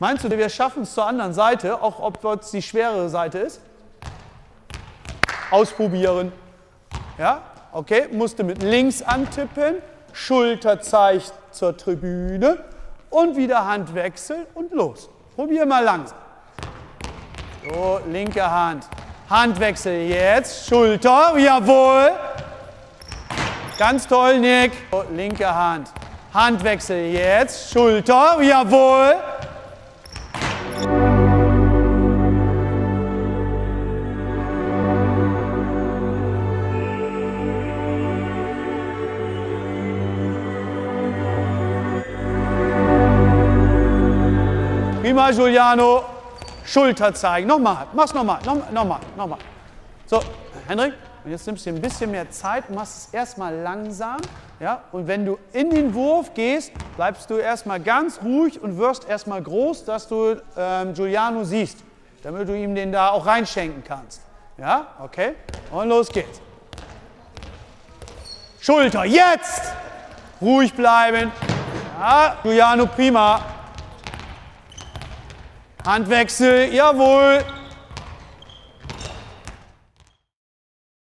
Meinst du, wir schaffen es zur anderen Seite, auch ob es die schwerere Seite ist? Ausprobieren. Ja, okay, musste mit links antippen, Schulter zeigt zur Tribüne und wieder Handwechsel und los. Probier mal langsam. So, linke Hand. Handwechsel jetzt, Schulter, jawohl. Ganz toll, Nick. So, linke Hand. Handwechsel jetzt, Schulter, jawohl. Prima, Giuliano. Schulter zeigen. Nochmal, mach's nochmal, nochmal, nochmal, nochmal. So, Henrik, und jetzt nimmst du dir ein bisschen mehr Zeit machst es erstmal langsam. Ja? Und wenn du in den Wurf gehst, bleibst du erstmal ganz ruhig und wirst erstmal groß, dass du ähm, Giuliano siehst, damit du ihm den da auch reinschenken kannst. Ja, okay? Und los geht's. Schulter, jetzt! Ruhig bleiben. Ja, Giuliano, prima. Handwechsel, jawohl.